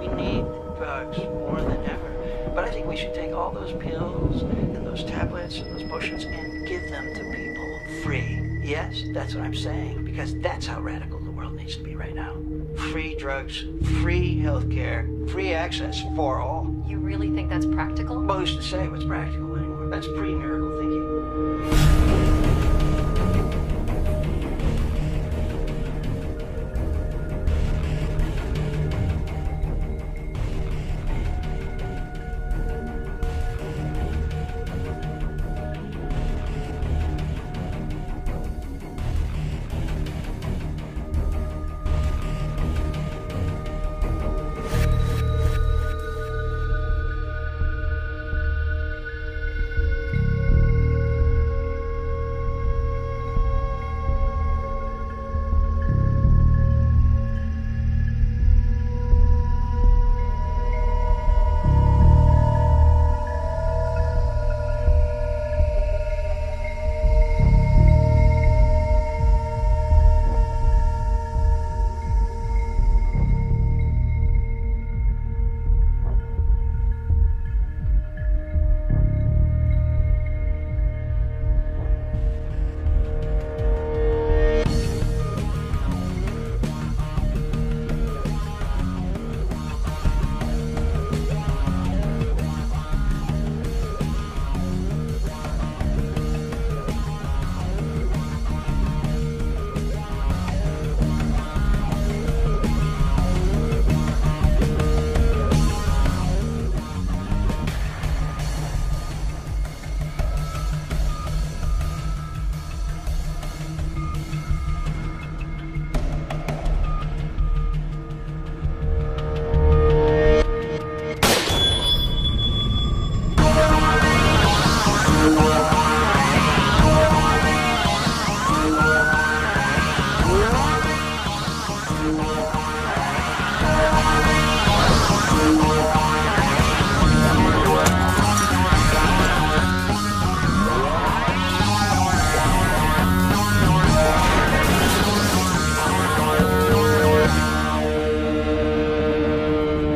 We need drugs more than ever. But I think we should take all those pills and those tablets and those potions and give them to people free. Yes, that's what I'm saying, because that's how radical the world needs to be right now. Free drugs, free healthcare, free access for all. You really think that's practical? Well, who's to say what's practical anymore? That's pre-miracle thinking.